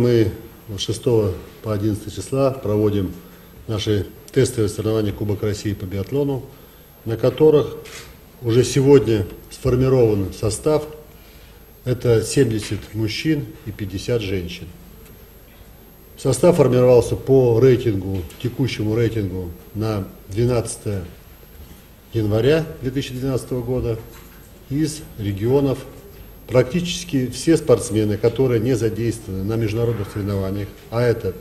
Мы 6 по 11 числа проводим наши тестовые соревнования Кубок России по биатлону, на которых уже сегодня сформирован состав. Это 70 мужчин и 50 женщин. Состав формировался по рейтингу, текущему рейтингу на 12 января 2012 года из регионов. Практически все спортсмены, которые не задействованы на международных соревнованиях, а это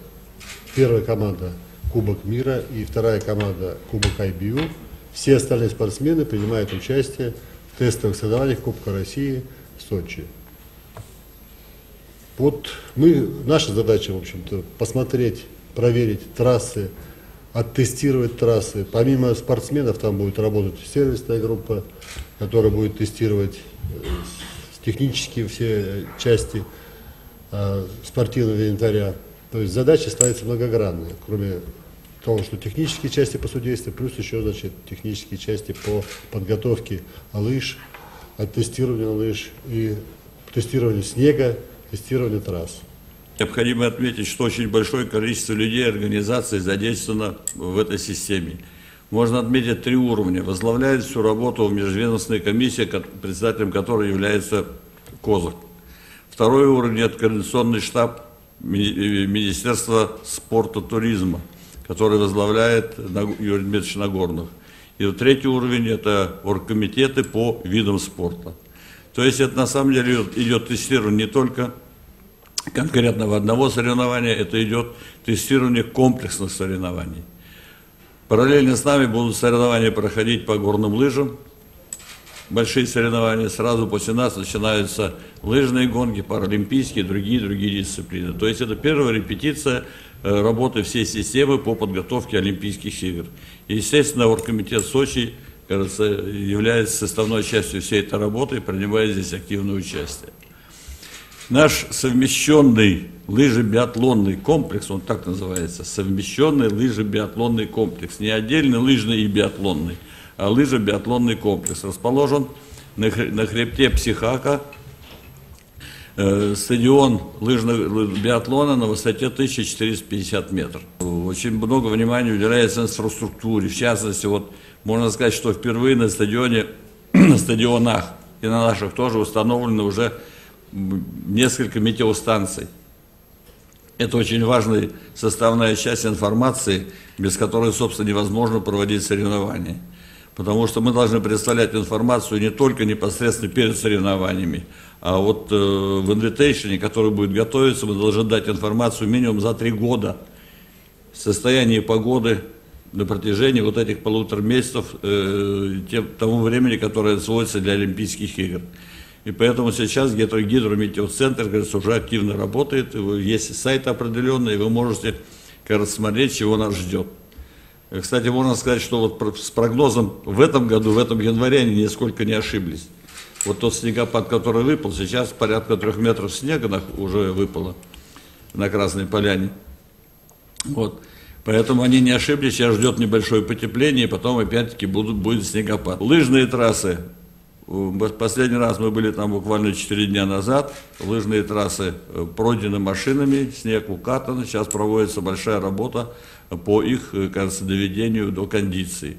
первая команда Кубок мира и вторая команда Кубок IBU, все остальные спортсмены принимают участие в тестовых соревнованиях Кубка России в Сочи. Вот мы, наша задача, в общем-то, посмотреть, проверить трассы, оттестировать трассы. Помимо спортсменов там будет работать сервисная группа, которая будет тестировать э, технические все части э, спортивного инвентаря. То есть задача ставится многогранная, кроме того, что технические части по судейству, плюс еще, значит, технические части по подготовке лыж, оттестированию лыж и тестированию снега, тестирование трасс. Необходимо отметить, что очень большое количество людей и организаций задействовано в этой системе. Можно отметить три уровня. Возглавляет всю работу в межведомственной комиссии, председателем которой является Козак. Второй уровень – это координационный штаб Министерства спорта и туризма, который возглавляет Юрий Дмитриевич Нагорных. И вот третий уровень – это оргкомитеты по видам спорта. То есть это на самом деле идет тестирование не только конкретного одного соревнования, это идет тестирование комплексных соревнований. Параллельно с нами будут соревнования проходить по горным лыжам, большие соревнования, сразу после нас начинаются лыжные гонки, паралимпийские, другие, другие дисциплины. То есть это первая репетиция э, работы всей системы по подготовке Олимпийских игр. И, естественно, оргкомитет Сочи – кажется, является составной частью всей этой работы и принимает здесь активное участие. Наш совмещенный лыжебиатлонный комплекс, он так называется, совмещенный лыжебиатлонный комплекс, не отдельный лыжный и биатлонный, а лыжебиатлонный комплекс, расположен на, хребте Психака, э, стадион лыжного биатлона на высоте 1450 метров. Очень много внимания уделяется инфраструктуре, в частности, вот можно сказать, что впервые на стадионе, на стадионах и на наших тоже установлены уже несколько метеостанций. Это очень важная составная часть информации, без которой, собственно, невозможно проводить соревнования. Потому что мы должны представлять информацию не только непосредственно перед соревнованиями, а вот э, в инвитейшене, который будет готовиться, мы должны дать информацию минимум за три года. Состояние погоды, на протяжении вот этих полутора месяцев э, тем, тому времени, которое сводится для Олимпийских игр. И поэтому сейчас гидро, гидрометеоцентр, говорится, уже активно работает, есть сайт определенный, и вы можете как раз, смотреть, чего нас ждет. Кстати, можно сказать, что вот с прогнозом в этом году, в этом январе они нисколько не ошиблись. Вот тот снегопад, который выпал, сейчас порядка трех метров снега уже выпало на Красной Поляне. Вот. Поэтому они не ошиблись, сейчас ждет небольшое потепление, и потом опять-таки будет снегопад. Лыжные трассы. Последний раз мы были там буквально 4 дня назад. Лыжные трассы э, пройдены машинами, снег укатан. Сейчас проводится большая работа по их, э, кажется, доведению до кондиции.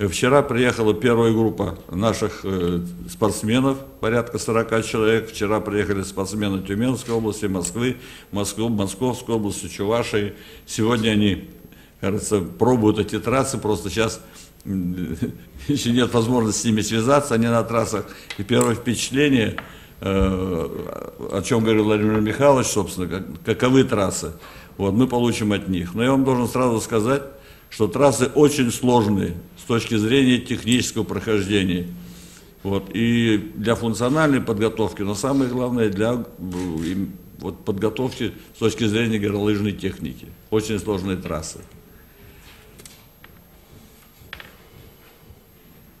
Вчера приехала первая группа наших э, спортсменов, порядка 40 человек. Вчера приехали спортсмены Тюменской области, Москвы, Москвы Московской области, Чувашии. Сегодня они кажется, пробуют эти трассы, просто сейчас еще нет возможности с ними связаться, они на трассах. И первое впечатление, э, о чем говорил Владимир Михайлович, собственно, как, каковы трассы, вот, мы получим от них. Но я вам должен сразу сказать, что трассы очень сложные с точки зрения технического прохождения. Вот, и для функциональной подготовки, но самое главное для э, вот, подготовки с точки зрения горнолыжной техники. Очень сложные трассы.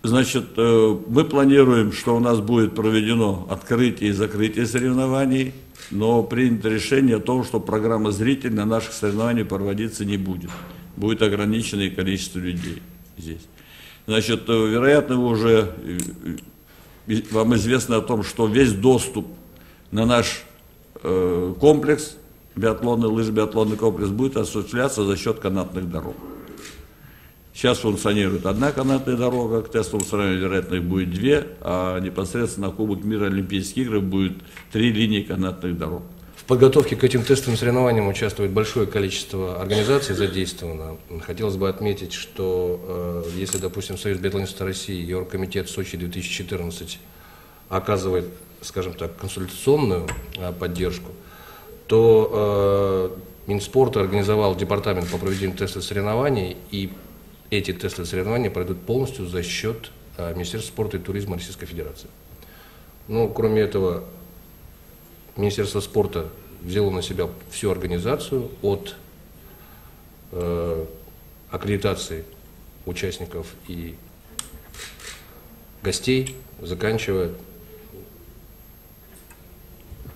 Значит, э, мы планируем, что у нас будет проведено открытие и закрытие соревнований, но принято решение о том, что программа «Зритель» на наших соревнованиях проводиться не будет. Будет ограниченное количество людей здесь. Значит, э, вероятно, вы уже, э, вам известно о том, что весь доступ на наш комплекс биатлонный, лыж-биатлонный комплекс будет осуществляться за счет канатных дорог. Сейчас функционирует одна канатная дорога, к тестовому соревнованию, вероятно, будет две, а непосредственно на Кубок мира Олимпийских игр будет три линии канатных дорог. В подготовке к этим тестовым соревнованиям участвует большое количество организаций задействовано. Хотелось бы отметить, что э, если, допустим, Союз биатлонистов России и Оргкомитет Сочи 2014 оказывает, скажем так, консультационную э, поддержку, то э, Минспорт организовал департамент по проведению тестовых соревнований, и эти тестовые соревнования пройдут полностью за счет э, Министерства спорта и туризма Российской Федерации. Ну, кроме этого, Министерство спорта взяло на себя всю организацию от э, аккредитации участников и гостей, заканчивая,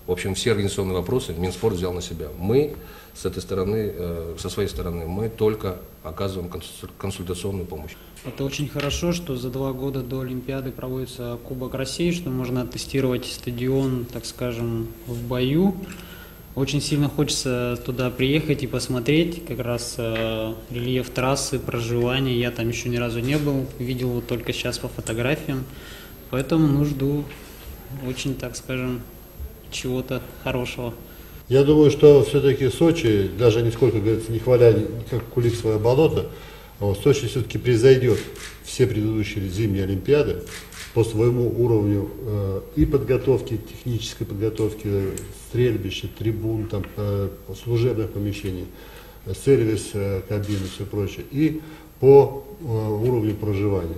в общем, все организационные вопросы Минспорт взял на себя. Мы с этой стороны, э, со своей стороны, мы только оказываем консуль- консультационную помощь. Это очень хорошо, что за два года до Олимпиады проводится Кубок России, что можно тестировать стадион, так скажем, в бою. Очень сильно хочется туда приехать и посмотреть как раз э, рельеф трассы, проживание. Я там еще ни разу не был, видел его только сейчас по фотографиям. Поэтому ну, жду очень, так скажем, чего-то хорошего. Я думаю, что все-таки Сочи, даже нисколько, говорится, не хваля как кулик свое болото, вот Сочи все-таки превзойдет все предыдущие зимние Олимпиады по своему уровню э, и подготовки, технической подготовки, стрельбища, трибун, там, э, служебных помещений, сервис, э, кабины, все прочее, и по э, уровню проживания.